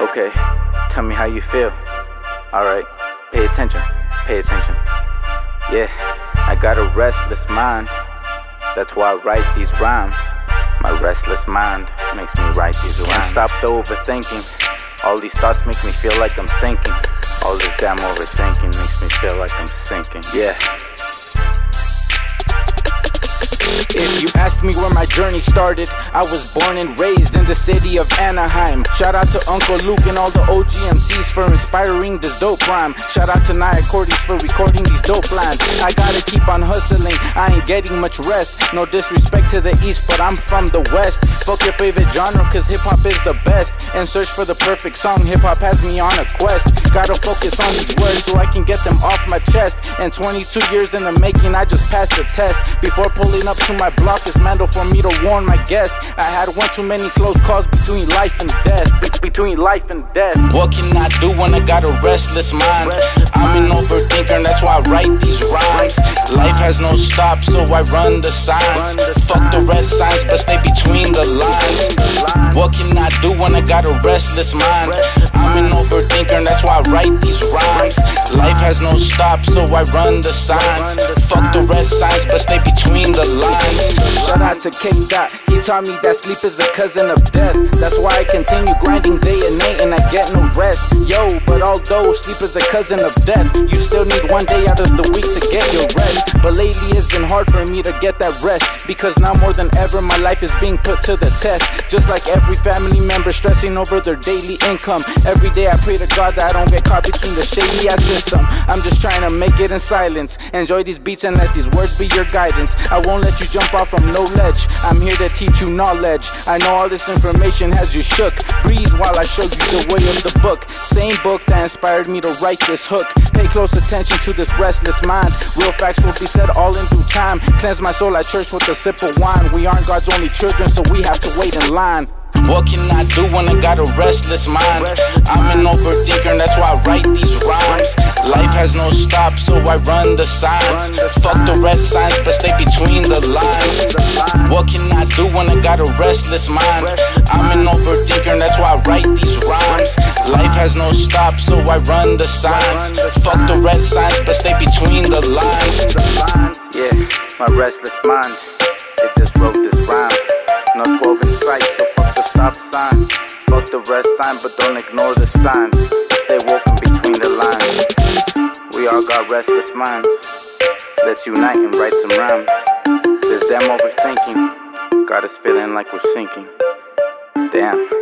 Okay, tell me how you feel. Alright, pay attention, pay attention. Yeah, I got a restless mind. That's why I write these rhymes. My restless mind makes me write these rhymes. Stop the overthinking. All these thoughts make me feel like I'm thinking. All this damn overthinking makes me feel like I'm sinking. Yeah. If you asked me where my journey started, I was born and raised in the city of Anaheim. Shout out to Uncle Luke and all the OGMCs for inspiring this dope rhyme. Shout out to Nirecordings for recording these dope lines. I gotta keep on hustling, I ain't getting much rest. No disrespect to the east, but I'm from the west. Fuck your favorite genre, cause hip hop is the best. And search for the perfect song, hip hop has me on a quest. Gotta focus on these words so I can get them off my chest. And 22 years in the making, I just passed the test. Before pulling up to my block is Mando for me to warn my guests. I had one too many close calls between life and death. Between life and death. What can I do when I got a restless mind? I'm an overthinker, and that's why I write these rhymes. Life has no stop, so I run the signs. Fuck the red signs, but stay between the lines. What can I do when I got a restless mind? I'm an overthinker, and that's why I write these rhymes. Life has no stop, so I run the signs. Fuck the red signs, but stay between the lines. Shout out to K Dot, he taught me that sleep is a cousin of death. That's why I continue grinding day and night and I get no rest. Yo, but although sleep is a cousin of death, you still need one day out of the week to get your rest. But lately it's been hard for me to get that rest because now more than ever my life is being put to the test. Just like every family member stressing over their daily income. Every day I pray to God that I don't get caught between the shady ass system. I'm just trying to make it in silence. Enjoy these beats and let these words be your guidance. I won't let you jump off from no ledge. I'm here to teach you knowledge. I know all this information has you shook. Breathe while I show you the way of the book. Same book that inspired me to write this hook. Pay close attention to this restless mind. Real facts will be said all in due time. Cleanse my soul at church with a sip of wine. We aren't God's only children, so we have to wait in line. What can I do when I got a restless mind? I'm an overthinker, that's why I write these rhymes. Life has no stop, so I run the signs. Fuck the red signs, but stay between the lines. What can I do when I got a restless mind? That's why I write these rhymes. Life has no stop, so I run the signs. Fuck the red signs, but stay between the lines. Yeah, my restless mind, it just wrote this rhyme. No 12 in sight, so fuck the stop sign. Fuck the red sign, but don't ignore the signs. Stay woken between the lines. We all got restless minds. Let's unite and write some rhymes. This damn overthinking got us feeling like we're sinking. Damn.